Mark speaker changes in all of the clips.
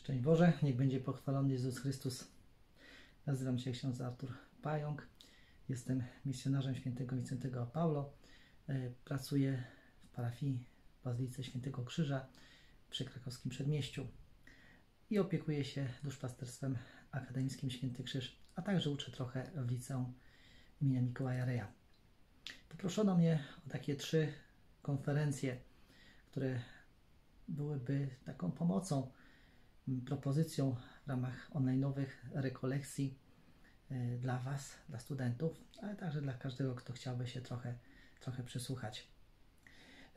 Speaker 1: Szczęść Boże, niech będzie pochwalony Jezus Chrystus. Nazywam się ksiądz Artur Pająk. Jestem misjonarzem świętego Wincentego Paulo. E, Pracuję w parafii Bazylice Świętego Krzyża przy krakowskim Przedmieściu i opiekuję się duszpasterstwem akademickim Święty Krzyż, a także uczę trochę w liceum imienia Mikołaja Reja. Poproszono mnie o takie trzy konferencje, które byłyby taką pomocą, propozycją w ramach online'owych rekolekcji y, dla Was, dla studentów, ale także dla każdego, kto chciałby się trochę, trochę przysłuchać.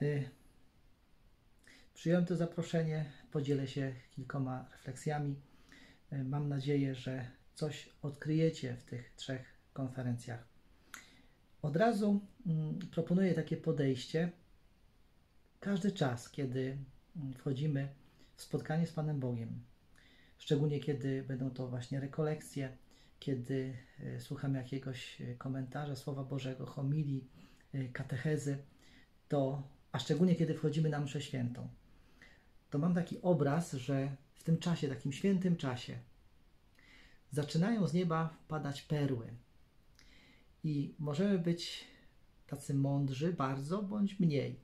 Speaker 1: Y, Przyjąłem to zaproszenie, podzielę się kilkoma refleksjami. Y, Mam nadzieję, że coś odkryjecie w tych trzech konferencjach. Od razu mm, proponuję takie podejście. Każdy czas, kiedy mm, wchodzimy w spotkanie z Panem Bogiem, szczególnie kiedy będą to właśnie rekolekcje, kiedy e, słuchamy jakiegoś e, komentarza Słowa Bożego, homilii, e, katechezy, to, a szczególnie kiedy wchodzimy na mszę świętą, to mam taki obraz, że w tym czasie, takim świętym czasie, zaczynają z nieba padać perły. I możemy być tacy mądrzy bardzo, bądź mniej.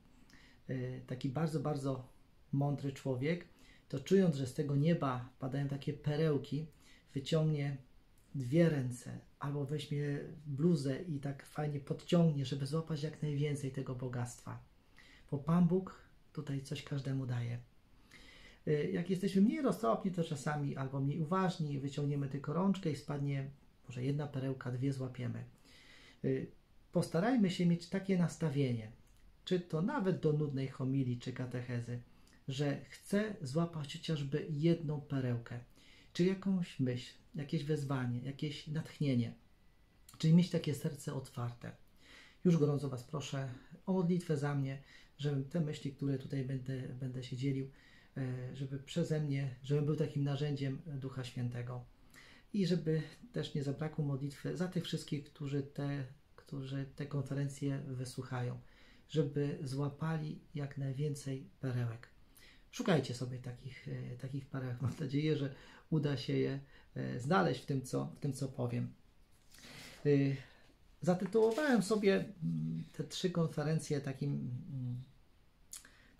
Speaker 1: Taki bardzo, bardzo mądry człowiek, to czując, że z tego nieba padają takie perełki, wyciągnie dwie ręce albo weźmie bluzę i tak fajnie podciągnie, żeby złapać jak najwięcej tego bogactwa. Bo Pan Bóg tutaj coś każdemu daje. Y, Jak jesteśmy mniej roztropni, to czasami albo mniej uważni, wyciągniemy tylko rączkę i spadnie może jedna perełka, dwie złapiemy. Y, Postarajmy się mieć takie nastawienie, czy to nawet do nudnej homilii czy katechezy, że chcę złapać chociażby jedną perełkę, czy jakąś myśl, jakieś wezwanie, jakieś natchnienie, czyli mieć takie serce otwarte. Już gorąco Was proszę o modlitwę za mnie, żebym te myśli, które tutaj będę, będę się dzielił, e, żeby przeze mnie, żebym był takim narzędziem Ducha Świętego. I żeby też nie zabrakło modlitwy za tych wszystkich, którzy te, którzy te konferencje wysłuchają, żeby złapali jak najwięcej perełek. Szukajcie sobie takich, e, takich perełek. Mam nadzieję, że uda się je e, znaleźć w tym, co, w tym, co powiem. Y, Zatytułowałem sobie mm, te trzy konferencje takim, mm,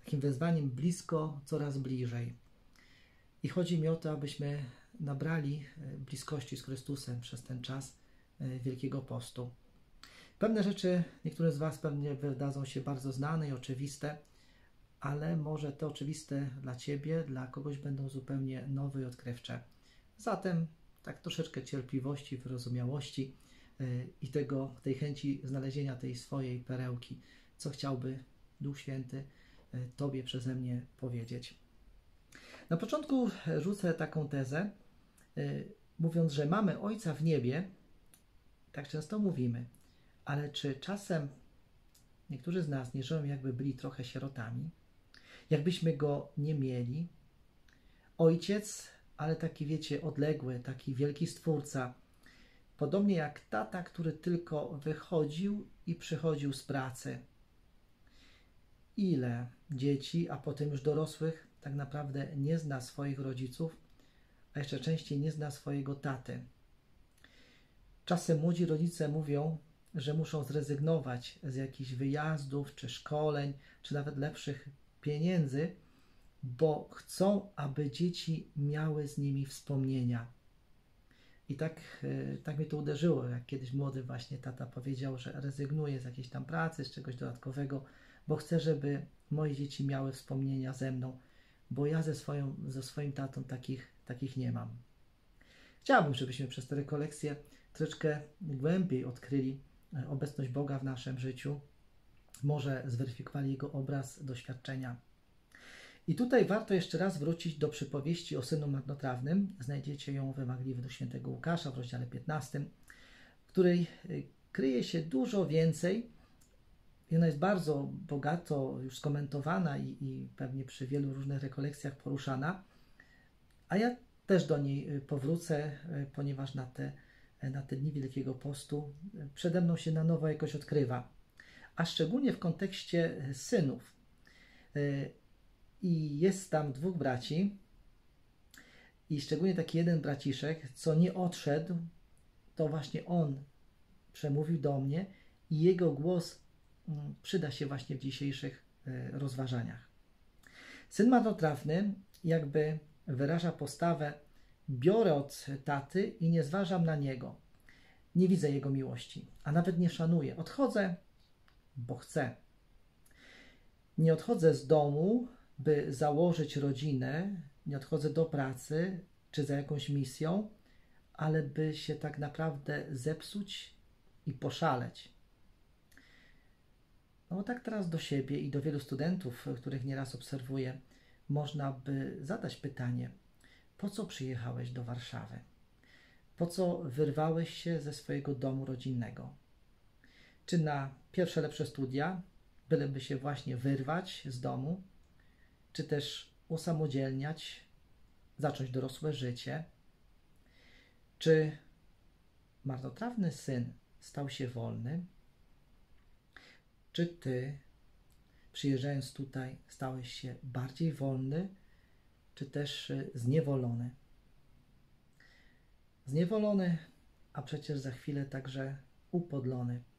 Speaker 1: takim wezwaniem blisko, coraz bliżej. I chodzi mi o to, abyśmy nabrali e, bliskości z Chrystusem przez ten czas e, Wielkiego Postu. Pewne rzeczy niektórym z Was pewnie wydadzą się bardzo znane i oczywiste, ale może te oczywiste dla Ciebie, dla kogoś będą zupełnie nowe i odkrywcze. Zatem tak troszeczkę cierpliwości, wyrozumiałości y, i tego, tej chęci znalezienia tej swojej perełki, co chciałby Duch Święty y, Tobie przeze mnie powiedzieć. Na początku rzucę taką tezę, y, mówiąc, że mamy Ojca w niebie, tak często mówimy, ale czy czasem niektórzy z nas nie żyją, jakby byli trochę sierotami, jakbyśmy go nie mieli? Ojciec, ale taki wiecie, odległy, taki wielki stwórca, podobnie jak tata, który tylko wychodził i przychodził z pracy. Ile dzieci, a potem już dorosłych, tak naprawdę nie zna swoich rodziców, a jeszcze częściej nie zna swojego taty. Czasem młodzi rodzice mówią, że muszą zrezygnować z jakichś wyjazdów, czy szkoleń, czy nawet lepszych pieniędzy, bo chcą, aby dzieci miały z nimi wspomnienia. I tak, e, tak mnie to uderzyło, jak kiedyś młody właśnie tata powiedział, że rezygnuje z jakiejś tam pracy, z czegoś dodatkowego, bo chce, żeby moje dzieci miały wspomnienia ze mną, bo ja ze, swoją, ze swoim tatą takich, takich nie mam. Chciałbym, żebyśmy przez te rekolekcje troszeczkę głębiej odkryli e, obecność Boga w naszym życiu, może zweryfikowali Jego obraz doświadczenia. I tutaj warto jeszcze raz wrócić do przypowieści o synu marnotrawnym. Znajdziecie ją w Ewangelii według świętego Łukasza w rozdziale 15, w której y, kryje się dużo więcej. I ona jest bardzo bogato już skomentowana i, i pewnie przy wielu różnych rekolekcjach poruszana. A ja też do niej y, powrócę, y, ponieważ na te, na te dni Wielkiego Postu przede mną się na nowo jakoś odkrywa. A szczególnie w kontekście synów. I jest tam dwóch braci. I szczególnie taki jeden braciszek, co nie odszedł, to właśnie on przemówił do mnie i jego głos mm, przyda się właśnie w dzisiejszych e, rozważaniach. Syn marnotrawny jakby wyraża postawę biorę od taty i nie zważam na niego. Nie widzę jego miłości, a nawet nie szanuję. Odchodzę, bo chcę. Nie odchodzę z domu, by założyć rodzinę, nie odchodzę do pracy czy za jakąś misją, ale by się tak naprawdę zepsuć i poszaleć. No tak teraz do siebie i do wielu studentów, których nieraz obserwuję, można by zadać pytanie: po co przyjechałeś do Warszawy? Po co wyrwałeś się ze swojego domu rodzinnego? Czy na pierwsze lepsze studia, byleby się właśnie wyrwać z domu, czy też usamodzielniać, zacząć dorosłe życie? Czy marnotrawny syn stał się wolny? Czy ty, przyjeżdżając tutaj, stałeś się bardziej wolny, czy też y, zniewolony? Zniewolony, a przecież za chwilę także upodlony.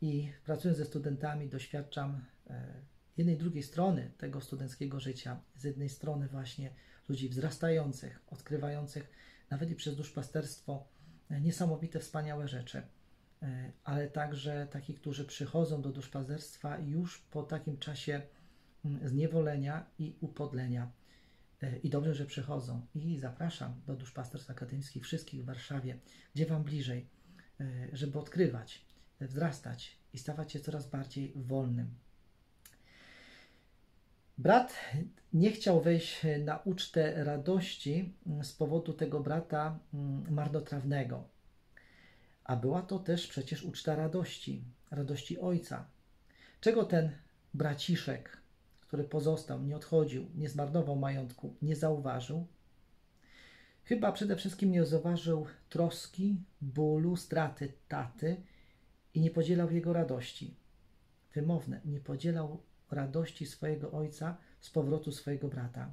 Speaker 1: I pracując ze studentami, doświadczam e, jednej drugiej strony tego studenckiego życia. Z jednej strony, właśnie ludzi wzrastających, odkrywających nawet i przez duszpasterstwo e, niesamowite, wspaniałe rzeczy E, ale także takich, którzy przychodzą do duszpasterstwa już po takim czasie mm, zniewolenia i upodlenia. I dobrze, że przychodzą. I zapraszam do duszpasterstw akademickich wszystkich w Warszawie, gdzie Wam bliżej, żeby odkrywać, wzrastać i stawać się coraz bardziej wolnym. Brat nie chciał wejść na ucztę radości z powodu tego brata mm, marnotrawnego a była to też przecież uczta radości, radości ojca. Czego ten braciszek, który pozostał, nie odchodził, nie zmarnował majątku, nie zauważył? Chyba przede wszystkim nie zauważył troski, bólu, straty taty i nie podzielał jego radości. Wymowne, nie podzielał radości swojego ojca z powrotu swojego brata.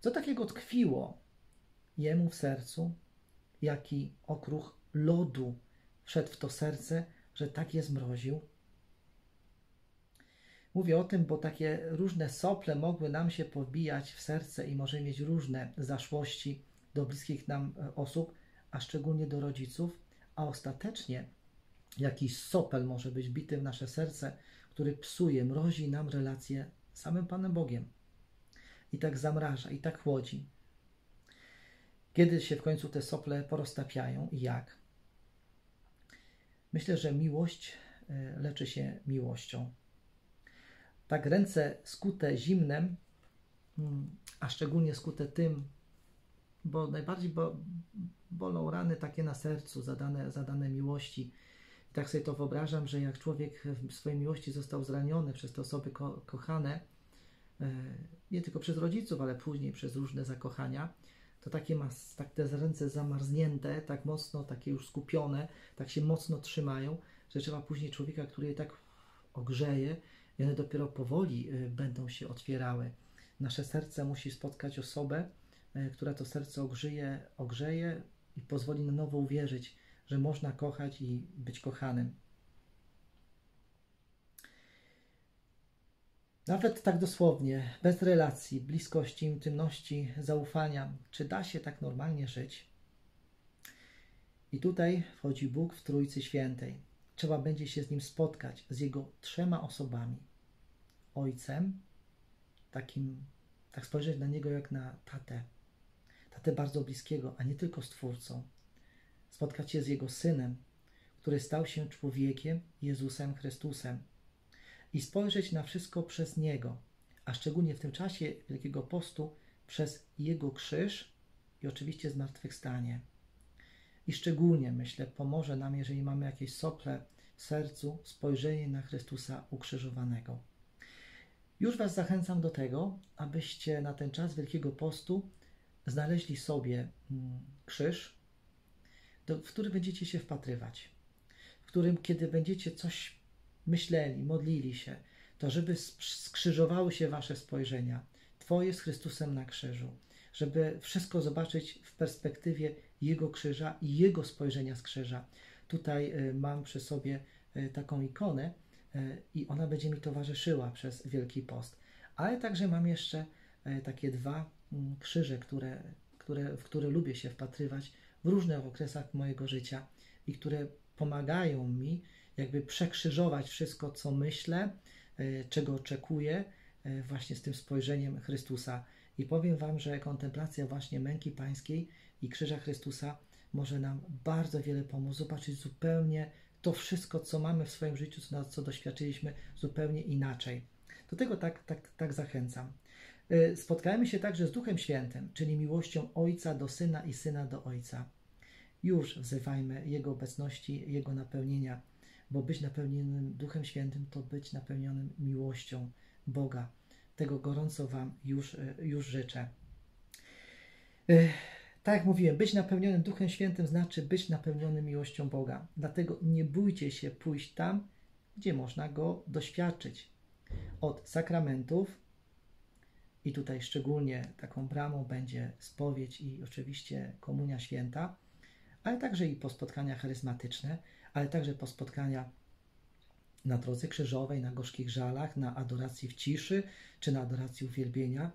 Speaker 1: Co takiego tkwiło jemu w sercu, jaki okruch lodu wszedł w to serce, że tak je zmroził. Mówię o tym, bo takie różne sople mogły nam się pobijać w serce i możemy mieć różne zaszłości do bliskich nam e, osób, a szczególnie do rodziców, a ostatecznie jakiś sopel może być bity w nasze serce, który psuje, mrozi nam relacje z samym Panem Bogiem. I tak zamraża, i tak chłodzi. Kiedy się w końcu te sople poroztapiają i jak? Myślę, że miłość e, leczy się miłością. Tak ręce skute zimnem, mm, a szczególnie skute tym, bo najbardziej bo, bolą rany takie na sercu, zadane, zadane miłości. Tak sobie to wyobrażam, że jak człowiek w swojej miłości został zraniony przez te osoby ko kochane, e, nie tylko przez rodziców, ale później przez różne zakochania, to takie ma tak te ręce zamarznięte, tak mocno, takie już skupione, tak się mocno trzymają, że trzeba później człowieka, który je tak ogrzeje i one dopiero powoli y, będą się otwierały. Nasze serce musi spotkać osobę, y, która to serce ogrzeje, ogrzeje i pozwoli na nowo uwierzyć, że można kochać i być kochanym. Nawet tak dosłownie, bez relacji, bliskości, intymności, zaufania, czy da się tak normalnie żyć? I tutaj wchodzi Bóg w Trójcy Świętej. Trzeba będzie się z Nim spotkać, z Jego trzema osobami. Ojcem, takim, tak spojrzeć na Niego jak na tatę, tatę bardzo bliskiego, a nie tylko Stwórcą. Spotkać się z Jego Synem, który stał się człowiekiem, Jezusem Chrystusem, i spojrzeć na wszystko przez Niego, a szczególnie w tym czasie Wielkiego Postu przez Jego krzyż i oczywiście zmartwychwstanie. I szczególnie, myślę, pomoże nam, jeżeli mamy jakieś sople w sercu, spojrzenie na Chrystusa ukrzyżowanego. Już Was zachęcam do tego, abyście na ten czas Wielkiego Postu znaleźli sobie mm, krzyż, w który będziecie się wpatrywać, w którym, kiedy będziecie coś myśleli, modlili się, to żeby skrzyżowały się wasze spojrzenia, Twoje z Chrystusem na krzyżu, żeby wszystko zobaczyć w perspektywie Jego krzyża i Jego spojrzenia z krzyża. Tutaj y, mam przy sobie y, taką ikonę y, i ona będzie mi towarzyszyła przez Wielki Post. Ale także mam jeszcze takie dwa mm, krzyże, które, które, w które lubię się wpatrywać w różnych okresach mojego życia i które pomagają mi jakby przekrzyżować wszystko, co myślę, czego oczekuję, właśnie z tym spojrzeniem Chrystusa. I powiem Wam, że kontemplacja właśnie męki pańskiej i krzyża Chrystusa może nam bardzo wiele pomóc zobaczyć zupełnie to wszystko, co mamy w swoim życiu, co, co doświadczyliśmy, zupełnie inaczej. Do tego tak, tak, tak zachęcam. Y, spotkajmy się także z Duchem Świętym, czyli miłością Ojca do Syna i Syna do Ojca. Już wzywajmy Jego obecności, Jego napełnienia, bo być napełnionym Duchem Świętym to być napełnionym miłością Boga. Tego gorąco Wam już, y, już życzę. Y, tak jak mówiłem, być napełnionym Duchem Świętym znaczy być napełnionym miłością Boga. Dlatego nie bójcie się pójść tam, gdzie można go doświadczyć. Od sakramentów, i tutaj szczególnie taką bramą będzie spowiedź i oczywiście komunia święta, ale także i po spotkania charyzmatyczne, ale także po spotkania na drodze krzyżowej, na gorzkich żalach, na adoracji w ciszy czy na adoracji uwielbienia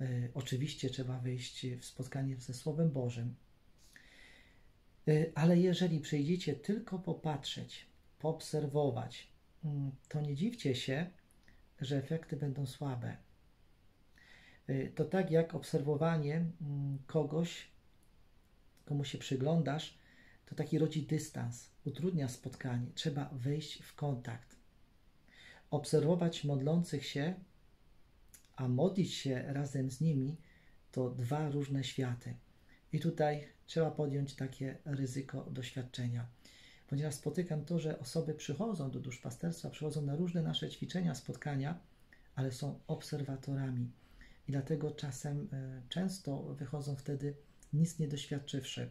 Speaker 1: E, oczywiście trzeba wyjść w spotkanie ze Słowem Bożym. E, ale jeżeli przyjdziecie tylko popatrzeć, poobserwować, mm, to nie dziwcie się, że efekty będą słabe. E, to tak jak obserwowanie mm, kogoś, komu się przyglądasz, to taki rodzi dystans, utrudnia spotkanie. Trzeba wejść w kontakt. Obserwować modlących się a modlić się razem z nimi to dwa różne światy. I tutaj trzeba podjąć takie ryzyko doświadczenia. Ponieważ spotykam to, że osoby przychodzą do duszpasterstwa, przychodzą na różne nasze ćwiczenia, spotkania, ale są obserwatorami. I dlatego czasem e, często wychodzą wtedy nic nie doświadczywszy.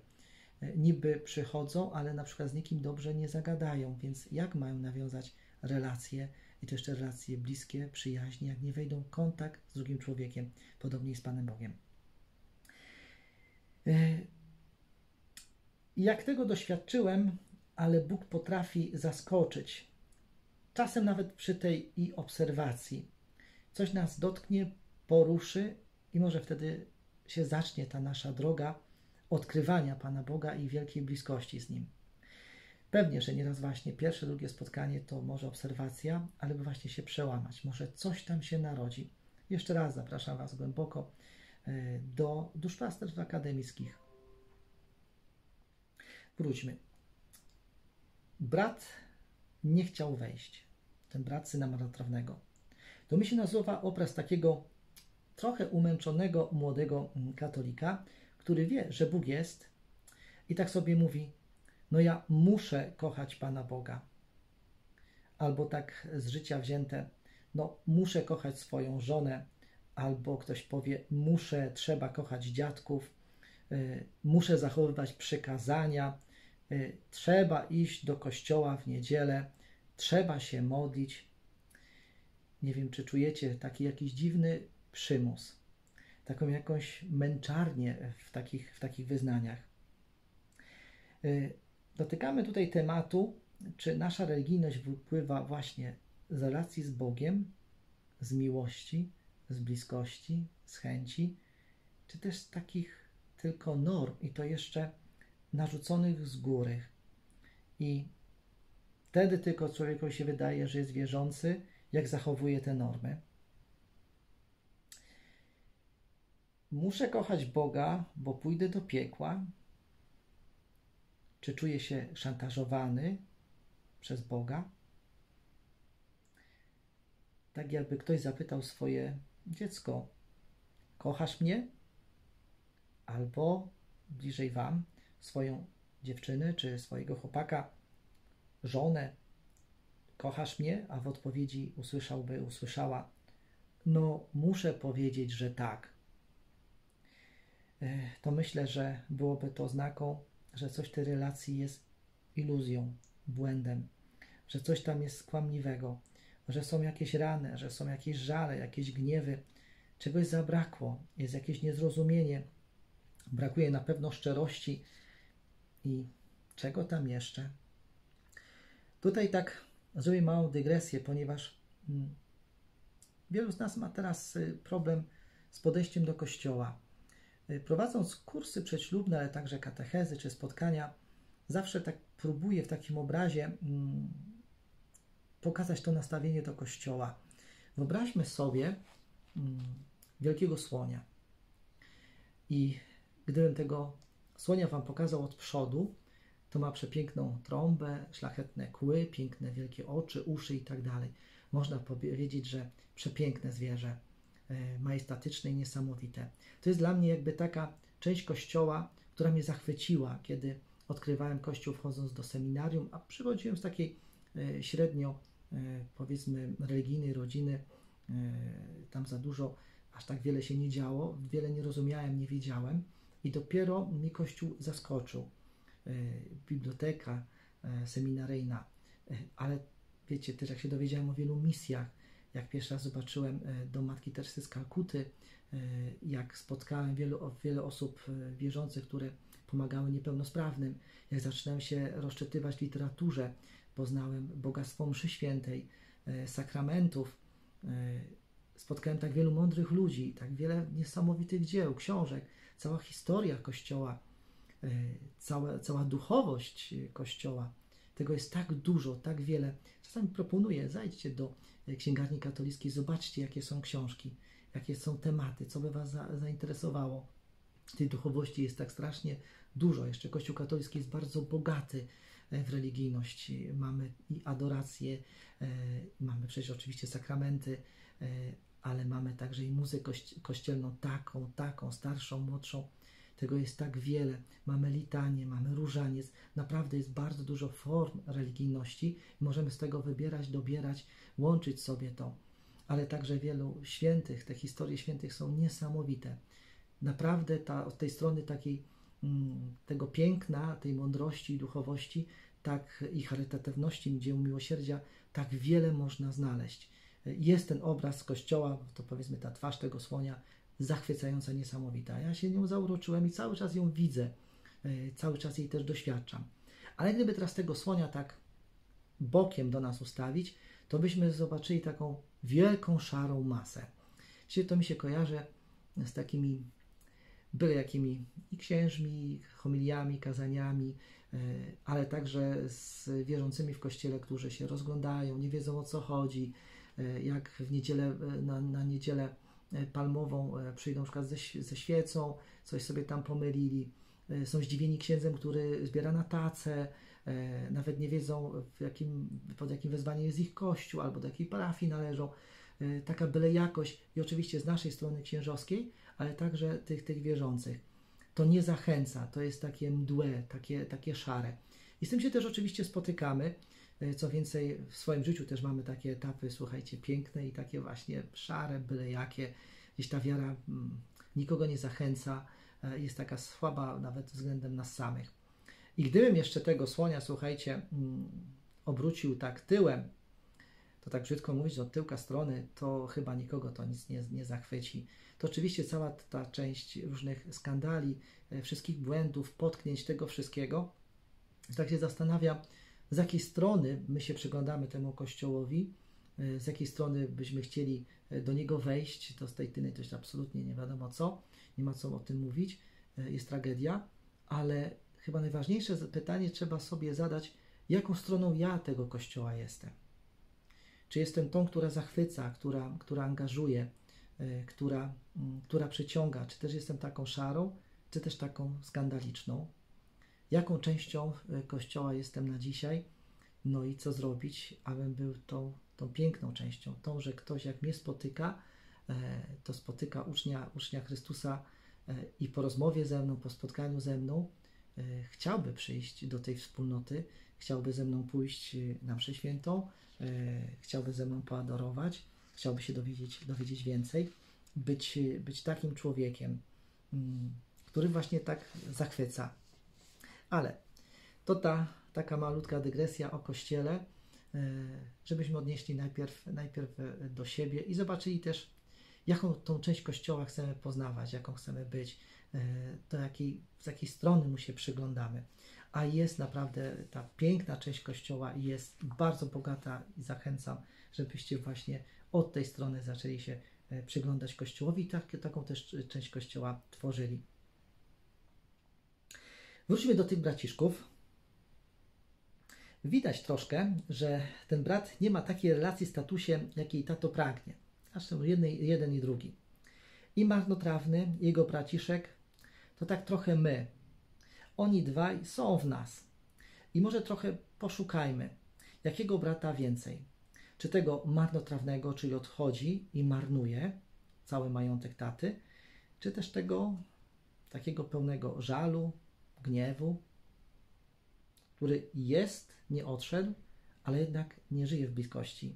Speaker 1: E, niby przychodzą, ale na przykład z nikim dobrze nie zagadają, więc jak mają nawiązać relacje i to jeszcze relacje bliskie, przyjaźnie, jak nie wejdą w kontakt z drugim człowiekiem, podobnie z Panem Bogiem. E, jak tego doświadczyłem, ale Bóg potrafi zaskoczyć. Czasem nawet przy tej i obserwacji. Coś nas dotknie, poruszy i może wtedy się zacznie ta nasza droga odkrywania Pana Boga i wielkiej bliskości z Nim. Pewnie, że nieraz właśnie pierwsze, drugie spotkanie to może obserwacja, ale by właśnie się przełamać. Może coś tam się narodzi. Jeszcze raz zapraszam Was głęboko e, do duszpasterstw akademickich. Wróćmy. Brat nie chciał wejść. Ten brat syna marnotrawnego. To mi się nazywa obraz takiego trochę umęczonego młodego mm, katolika, który wie, że Bóg jest i tak sobie mówi: no ja muszę kochać Pana Boga. Albo tak z życia wzięte, no muszę kochać swoją żonę, albo ktoś powie, muszę, trzeba kochać dziadków, y, muszę zachowywać przykazania, y, trzeba iść do kościoła w niedzielę, trzeba się modlić. Nie wiem, czy czujecie taki jakiś dziwny przymus, taką jakąś męczarnię w takich, w takich wyznaniach. Y, Dotykamy tutaj tematu, czy nasza religijność wypływa właśnie z relacji z Bogiem, z miłości, z bliskości, z chęci, czy też z takich tylko norm i to jeszcze narzuconych z góry. I wtedy tylko człowiekowi się wydaje, że jest wierzący, jak zachowuje te normy. Muszę kochać Boga, bo pójdę do piekła, czy czuje się szantażowany przez Boga? Tak jakby ktoś zapytał swoje dziecko: Kochasz mnie? Albo bliżej wam, swoją dziewczynę czy swojego chłopaka, żonę: Kochasz mnie? A w odpowiedzi usłyszałby, usłyszała: No, muszę powiedzieć, że tak. E, to myślę, że byłoby to znaką że coś w tej relacji jest iluzją, błędem, że coś tam jest skłamliwego, że są jakieś rany, że są jakieś żale, jakieś gniewy, czegoś zabrakło, jest jakieś niezrozumienie, brakuje na pewno szczerości i czego tam jeszcze. Tutaj tak zrobię małą dygresję, ponieważ mm, wielu z nas ma teraz y, problem z podejściem do kościoła. Y, prowadząc kursy przedślubne, ale także katechezy czy spotkania, zawsze tak próbuję w takim obrazie mm, pokazać to nastawienie do kościoła. Wyobraźmy sobie mm, wielkiego słonia. I gdybym tego słonia Wam pokazał od przodu, to ma przepiękną trąbę, szlachetne kły, piękne wielkie oczy, uszy i tak dalej. Można powiedzieć, że przepiękne zwierzę, majestatyczne i niesamowite. To jest dla mnie jakby taka część kościoła, która mnie zachwyciła, kiedy odkrywałem kościół wchodząc do seminarium, a przychodziłem z takiej e, średnio, e, powiedzmy, religijnej rodziny. Tam za dużo, aż tak wiele się nie działo, wiele nie rozumiałem, nie wiedziałem i dopiero mi kościół zaskoczył. E, biblioteka e, seminaryjna, e, ale wiecie, też jak się dowiedziałem o wielu misjach, jak pierwszy raz zobaczyłem do Matki Teresy z Kalkuty, jak spotkałem wielu, wiele osób wierzących, które pomagały niepełnosprawnym, jak zaczynałem się rozczytywać w literaturze, poznałem bogactwo mszy świętej, sakramentów, spotkałem tak wielu mądrych ludzi, tak wiele niesamowitych dzieł, książek, cała historia Kościoła, E, cała, cała duchowość Kościoła. Tego jest tak dużo, tak wiele. Czasami proponuję, zajdźcie do księgarni katolickiej, zobaczcie, jakie są książki, jakie są tematy, co by Was za, zainteresowało. Tej duchowości jest tak strasznie dużo. Jeszcze Kościół katolicki jest bardzo bogaty e, w religijność. Mamy i adorację, e, mamy przecież oczywiście sakramenty, ale mamy także i muzykę kościelną taką, taką, starszą, młodszą. Tego jest tak wiele. Mamy litanie, mamy różaniec. Naprawdę jest bardzo dużo form religijności. Możemy z tego wybierać, dobierać, łączyć sobie to. Ale także wielu świętych, te historie świętych są niesamowite. Naprawdę ta, od tej strony takiej mm, tego piękna, tej mądrości i duchowości, tak i charytatywności, dzieł miłosierdzia, tak wiele można znaleźć. Jest ten obraz kościoła, to powiedzmy ta twarz tego słonia, zachwycająca, niesamowita. Ja się nią zauroczyłem i cały czas ją widzę, e, cały czas jej też doświadczam. Ale gdyby teraz tego słonia tak bokiem do nas ustawić, to byśmy zobaczyli taką wielką, szarą masę. Czyli to mi się kojarzy z takimi byle jakimi i księżmi, homiliami, kazaniami, e, ale także z wierzącymi w kościele, którzy się rozglądają, nie wiedzą o co chodzi, e, jak w niedzielę, na, na niedzielę palmową e, przyjdą na przykład ze, ze świecą, coś sobie tam pomylili, e, są zdziwieni księdzem, który zbiera na tacę, nawet nie wiedzą jakim, pod jakim wezwaniem jest ich kościół albo do jakiej parafii należą. Taka byle jakość i oczywiście z naszej strony księżowskiej, ale także tych, tych wierzących. To nie zachęca, to jest takie mdłe, takie, takie szare. I z tym się też oczywiście spotykamy. E, co więcej, w swoim życiu też mamy takie etapy, słuchajcie, piękne i takie właśnie szare, byle jakie. Gdzieś ta wiara mm, nikogo nie zachęca, e, jest taka słaba nawet względem nas samych. I gdybym jeszcze tego słonia, słuchajcie, mm, obrócił tak tyłem, to tak brzydko mówić, od tyłka strony, to chyba nikogo to nic nie, nie zachwyci. To oczywiście cała ta część różnych skandali, e, wszystkich błędów, potknięć, tego wszystkiego, tak się zastanawiam, z jakiej strony my się przyglądamy temu kościołowi, e, z jakiej strony byśmy chcieli e, do niego wejść, to z tej tyny jest absolutnie nie wiadomo co, nie ma co o tym mówić, e, jest tragedia, ale chyba najważniejsze pytanie trzeba sobie zadać, jaką stroną ja tego kościoła jestem. Czy jestem tą, która zachwyca, która, która angażuje, która, która przyciąga, czy też jestem taką szarą, czy też taką skandaliczną, jaką częścią e, Kościoła jestem na dzisiaj, no i co zrobić, abym był tą, tą piękną częścią, tą, że ktoś jak mnie spotyka, e, to spotyka ucznia, ucznia Chrystusa e, i po rozmowie ze mną, po spotkaniu ze mną, chciałby przyjść do tej wspólnoty, chciałby ze mną pójść na mszę świętą, chciałby ze mną poadorować, chciałby się dowiedzieć, dowiedzieć więcej, być, być takim człowiekiem, mm, który właśnie tak zachwyca, ale to ta taka malutka dygresja o Kościele, e, żebyśmy odnieśli najpierw, najpierw e, do siebie i zobaczyli też, jaką tą część Kościoła chcemy poznawać, jaką chcemy być, e, do jakiej, z jakiej strony mu się przyglądamy. A jest naprawdę ta piękna część Kościoła i jest bardzo bogata i zachęcam, żebyście właśnie od tej strony zaczęli się przyglądać Kościołowi i tak, taką też część Kościoła tworzyli. Wróćmy do tych braciszków. Widać troszkę, że ten brat nie ma takiej relacji, statusie, jakiej tato pragnie. Zresztą jeden, jeden i drugi. I marnotrawny, jego braciszek, to tak trochę my. Oni dwaj są w nas. I może trochę poszukajmy, jakiego brata więcej. Czy tego marnotrawnego, czyli odchodzi i marnuje cały majątek taty, czy też tego takiego pełnego żalu, gniewu, który jest, nie odszedł, ale jednak nie żyje w bliskości.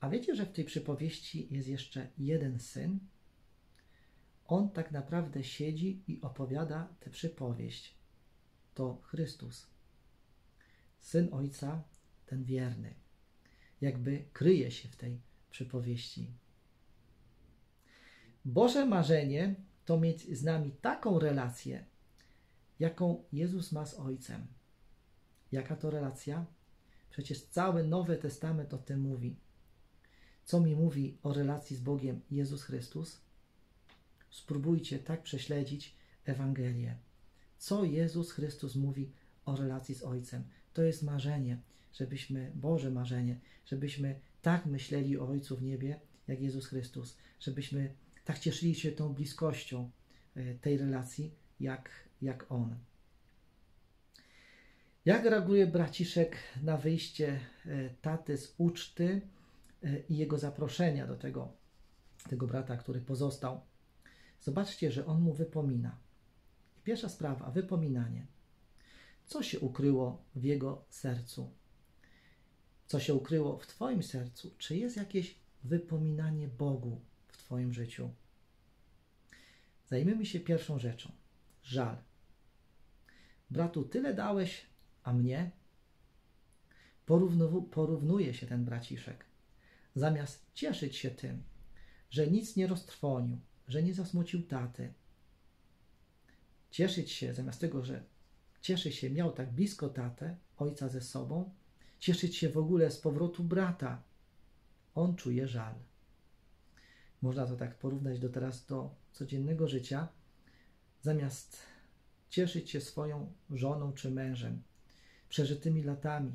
Speaker 1: A wiecie, że w tej przypowieści jest jeszcze jeden syn? On tak naprawdę siedzi i opowiada tę przypowieść. To Chrystus. Syn Ojca, ten wierny. Jakby kryje się w tej przypowieści. Boże marzenie to mieć z nami taką relację, jaką Jezus ma z Ojcem. Jaka to relacja? Przecież cały Nowy Testament o tym mówi. Co mi mówi o relacji z Bogiem Jezus Chrystus? Spróbujcie tak prześledzić Ewangelię. Co Jezus Chrystus mówi o relacji z Ojcem? To jest marzenie, żebyśmy, Boże marzenie, żebyśmy tak myśleli o Ojcu w niebie, jak Jezus Chrystus, żebyśmy tak cieszyli się tą bliskością e, tej relacji, jak, jak On. Jak reaguje braciszek na wyjście e, taty z uczty e, i jego zaproszenia do tego, tego brata, który pozostał? Zobaczcie, że on mu wypomina. Pierwsza sprawa, wypominanie. Co się ukryło w jego sercu? Co się ukryło w Twoim sercu? Czy jest jakieś wypominanie Bogu w Twoim życiu? Zajmijmy się pierwszą rzeczą. Żal. Bratu, tyle dałeś, a mnie? porównuje się ten braciszek. Zamiast cieszyć się tym, że nic nie roztrwonił, że nie zasmucił taty, cieszyć się zamiast tego, że cieszy się, miał tak blisko tatę, ojca ze sobą, cieszyć się w ogóle z powrotu brata. On czuje żal. Można to tak porównać do teraz do codziennego życia. Zamiast cieszyć się swoją żoną czy mężem, przeżytymi latami,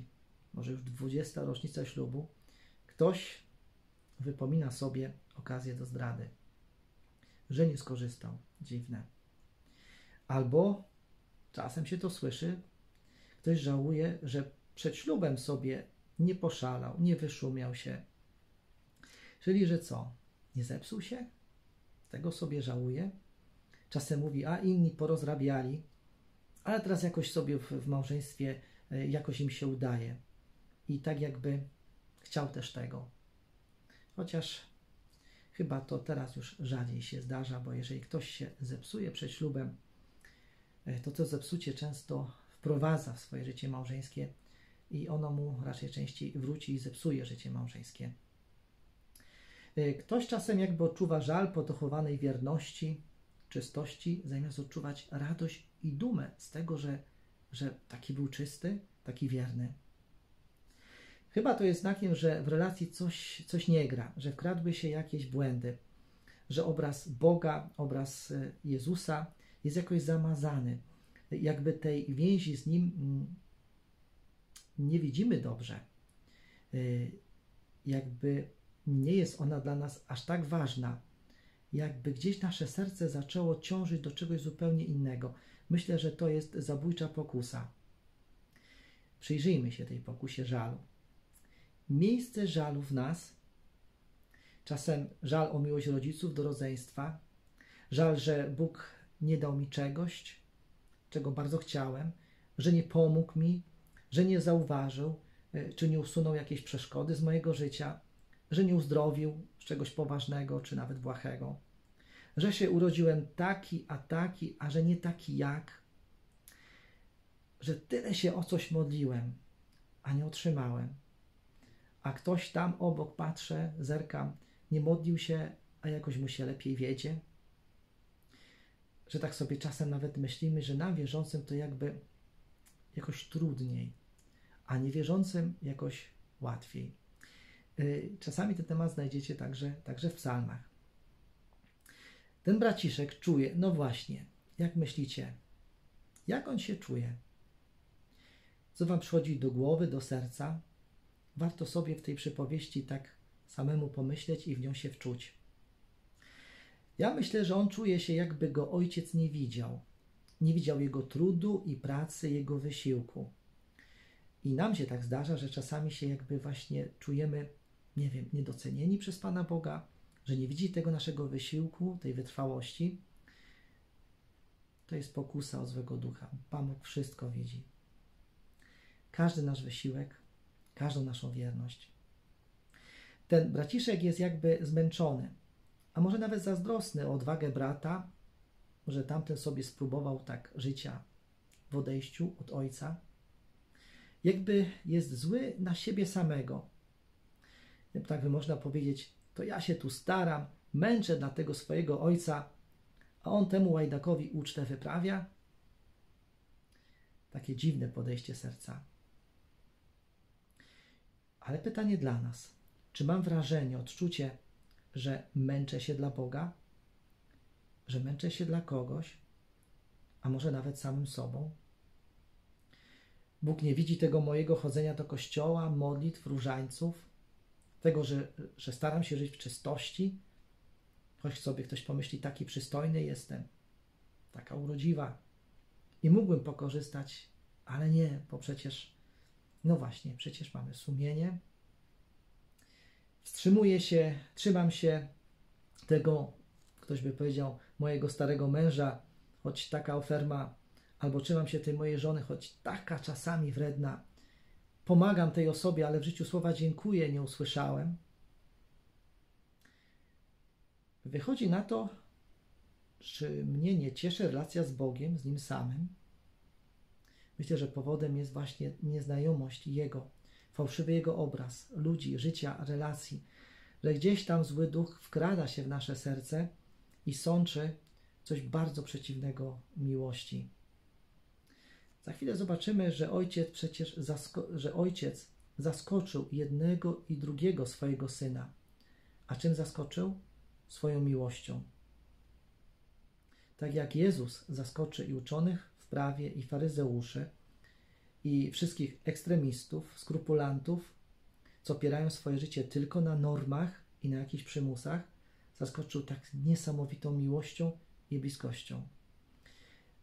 Speaker 1: może już 20 rocznica ślubu, ktoś wypomina sobie okazję do zdrady, że nie skorzystał. Dziwne. Albo czasem się to słyszy, ktoś żałuje, że przed ślubem sobie nie poszalał, nie wyszumiał się. Czyli, że co? Nie zepsuł się? Tego sobie żałuje? Czasem mówi, a inni porozrabiali, ale teraz jakoś sobie w, w małżeństwie e, jakoś im się udaje. I tak jakby chciał też tego. Chociaż chyba to teraz już rzadziej się zdarza, bo jeżeli ktoś się zepsuje przed ślubem, e, to to zepsucie często wprowadza w swoje życie małżeńskie i ono mu raczej częściej wróci i zepsuje życie małżeńskie. E, ktoś czasem jakby odczuwa żal po dochowanej wierności, czystości, zamiast odczuwać radość i dumę z tego, że, że taki był czysty, taki wierny. Chyba to jest znakiem, że w relacji coś, coś nie gra, że wkradły się jakieś błędy, że obraz Boga, obraz e, Jezusa jest jakoś zamazany. Jakby tej więzi z Nim mm, nie widzimy dobrze. E, jakby nie jest ona dla nas aż tak ważna, jakby gdzieś nasze serce zaczęło ciążyć do czegoś zupełnie innego. Myślę, że to jest zabójcza pokusa. Przyjrzyjmy się tej pokusie żalu. Miejsce żalu w nas, czasem żal o miłość rodziców do rodzeństwa, żal, że Bóg nie dał mi czegoś, czego bardzo chciałem, że nie pomógł mi, że nie zauważył, e, czy nie usunął jakieś przeszkody z mojego życia że nie uzdrowił czegoś poważnego czy nawet błahego, że się urodziłem taki, a taki, a że nie taki jak, że tyle się o coś modliłem, a nie otrzymałem. A ktoś tam obok patrzę, zerkam, nie modlił się, a jakoś mu się lepiej wiedzie. Że tak sobie czasem nawet myślimy, że nam wierzącym to jakby jakoś trudniej, a niewierzącym jakoś łatwiej. Y, czasami ten temat znajdziecie także, także w psalmach. Ten braciszek czuje, no właśnie, jak myślicie, jak on się czuje? Co wam przychodzi do głowy, do serca? Warto sobie w tej przypowieści tak samemu pomyśleć i w nią się wczuć. Ja myślę, że on czuje się, jakby go ojciec nie widział. Nie widział jego trudu i pracy, jego wysiłku. I nam się tak zdarza, że czasami się jakby właśnie czujemy, nie wiem, niedocenieni przez Pana Boga, że nie widzi tego naszego wysiłku, tej wytrwałości. To jest pokusa od złego ducha. Pan Bóg wszystko widzi. Każdy nasz wysiłek, każdą naszą wierność. Ten braciszek jest jakby zmęczony, a może nawet zazdrosny o odwagę brata, że tamten sobie spróbował tak życia w odejściu od ojca. Jakby jest zły na siebie samego. Tak by można powiedzieć, to ja się tu staram, męczę dla tego swojego ojca, a on temu łajdakowi ucztę wyprawia? Takie dziwne podejście serca. Ale pytanie dla nas. Czy mam wrażenie, odczucie, że męczę się dla Boga? Że męczę się dla kogoś? A może nawet samym sobą? Bóg nie widzi tego mojego chodzenia do kościoła, modlitw, różańców, tego, że, że staram się żyć w czystości, choć sobie ktoś pomyśli, taki przystojny jestem, taka urodziwa. I mógłbym pokorzystać, ale nie, bo przecież, no właśnie, przecież mamy sumienie, wstrzymuję się, trzymam się tego, ktoś by powiedział, mojego starego męża, choć taka oferma, albo trzymam się tej mojej żony, choć taka czasami wredna, pomagam tej osobie, ale w życiu słowa dziękuję nie usłyszałem. Wychodzi na to, że mnie nie cieszy relacja z Bogiem, z Nim samym. Myślę, że powodem jest właśnie nieznajomość Jego, fałszywy Jego obraz, ludzi, życia, relacji, że gdzieś tam zły duch wkrada się w nasze serce i sączy coś bardzo przeciwnego miłości. Za chwilę zobaczymy, że ojciec przecież że ojciec zaskoczył jednego i drugiego swojego syna. A czym zaskoczył? Swoją miłością. Tak jak Jezus zaskoczy i uczonych w prawie, i faryzeuszy, i wszystkich ekstremistów, skrupulantów, co opierają swoje życie tylko na normach i na jakichś przymusach, zaskoczył tak niesamowitą miłością i bliskością.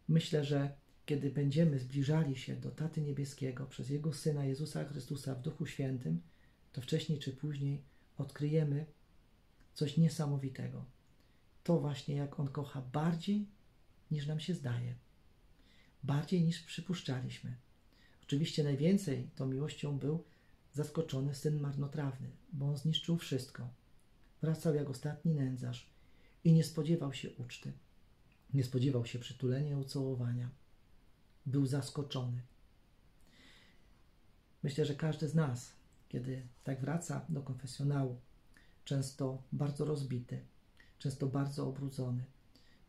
Speaker 1: Myślę, że kiedy będziemy zbliżali się do Taty Niebieskiego przez Jego Syna Jezusa Chrystusa w Duchu Świętym, to wcześniej czy później odkryjemy coś niesamowitego. To właśnie jak On kocha bardziej niż nam się zdaje, bardziej niż przypuszczaliśmy. Oczywiście najwięcej tą miłością był zaskoczony syn marnotrawny, bo on zniszczył wszystko. Wracał jak ostatni nędzarz i nie spodziewał się uczty. Nie spodziewał się przytulenia i ucałowania był zaskoczony. Myślę, że każdy z nas, kiedy tak wraca do konfesjonału, często bardzo rozbity, często bardzo obrudzony,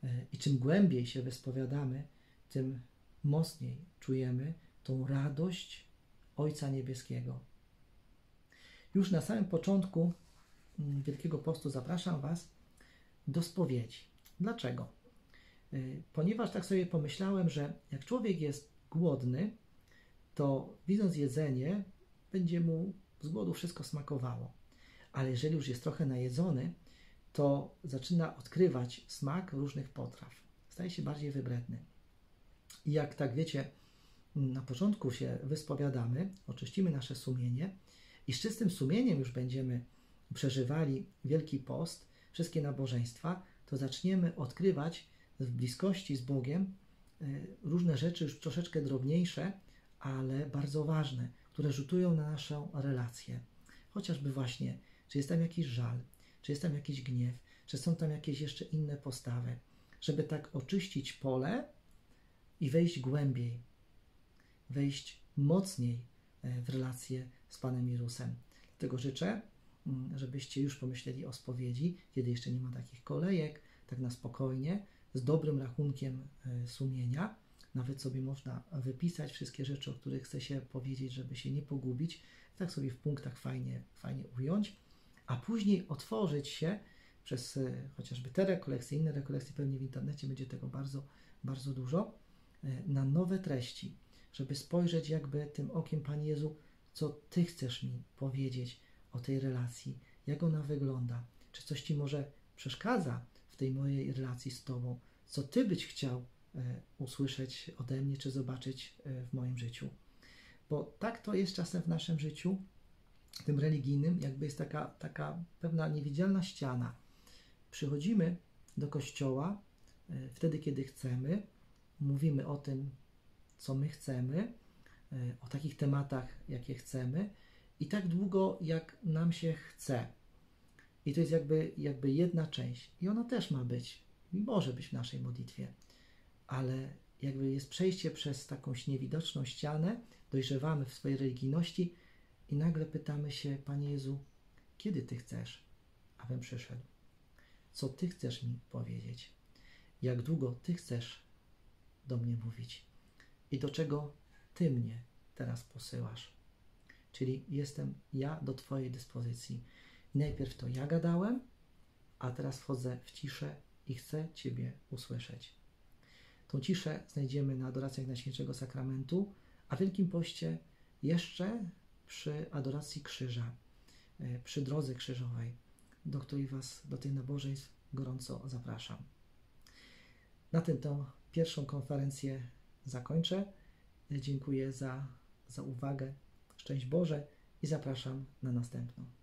Speaker 1: e, i czym głębiej się wyspowiadamy, tym mocniej czujemy tą radość Ojca Niebieskiego. Już na samym początku mm, Wielkiego Postu zapraszam Was do spowiedzi. Dlaczego? Y, ponieważ tak sobie pomyślałem, że jak człowiek jest głodny, to widząc jedzenie, będzie mu z głodu wszystko smakowało. Ale jeżeli już jest trochę najedzony, to zaczyna odkrywać smak różnych potraw. Staje się bardziej wybredny. I jak tak wiecie, na początku się wyspowiadamy, oczyścimy nasze sumienie i z czystym sumieniem już będziemy przeżywali Wielki Post, wszystkie nabożeństwa, to zaczniemy odkrywać w bliskości z Bogiem e, różne rzeczy już troszeczkę drobniejsze, ale bardzo ważne, które rzutują na naszą relację. Chociażby właśnie, czy jest tam jakiś żal, czy jest tam jakiś gniew, czy są tam jakieś jeszcze inne postawy, żeby tak oczyścić pole i wejść głębiej, wejść mocniej e, w relację z Panem Jerusem. Dlatego życzę, mm, żebyście już pomyśleli o spowiedzi, kiedy jeszcze nie ma takich kolejek, tak na spokojnie, z dobrym rachunkiem e, sumienia. Nawet sobie można wypisać wszystkie rzeczy, o których chce się powiedzieć, żeby się nie pogubić, tak sobie w punktach fajnie, fajnie ująć, a później otworzyć się przez e, chociażby te rekolekcje, inne rekolekcje, pewnie w internecie będzie tego bardzo, bardzo dużo, e, na nowe treści, żeby spojrzeć jakby tym okiem, Panie Jezu, co Ty chcesz mi powiedzieć o tej relacji, jak ona wygląda, czy coś Ci może przeszkadza w tej mojej relacji z Tobą, co Ty byś chciał e, usłyszeć ode mnie, czy zobaczyć w moim życiu. Bo tak to jest czasem w naszym życiu, tym religijnym, jakby jest taka, taka pewna niewidzialna ściana. Przychodzimy do kościoła e, wtedy, kiedy chcemy, mówimy o tym, co my chcemy, e, o takich tematach, jakie chcemy, i tak długo, jak nam się chce. I to jest jakby, jakby jedna część. I ona też ma być, może być w naszej modlitwie, ale jakby jest przejście przez taką niewidoczną ścianę, dojrzewamy w swojej religijności i nagle pytamy się, Panie Jezu, kiedy Ty chcesz, abym przyszedł? Co Ty chcesz mi powiedzieć? Jak długo Ty chcesz do mnie mówić? I do czego Ty mnie teraz posyłasz? Czyli jestem ja do Twojej dyspozycji. Najpierw to ja gadałem, a teraz wchodzę w ciszę i chcę Ciebie usłyszeć. Tą ciszę znajdziemy na adoracjach Najświętszego Sakramentu, a w Wielkim Poście jeszcze przy adoracji krzyża, e, przy drodze krzyżowej, do której Was, do tych nabożeństw gorąco zapraszam. Na tym tą pierwszą konferencję zakończę. Dziękuję za, za uwagę. Szczęść Boże i zapraszam na następną.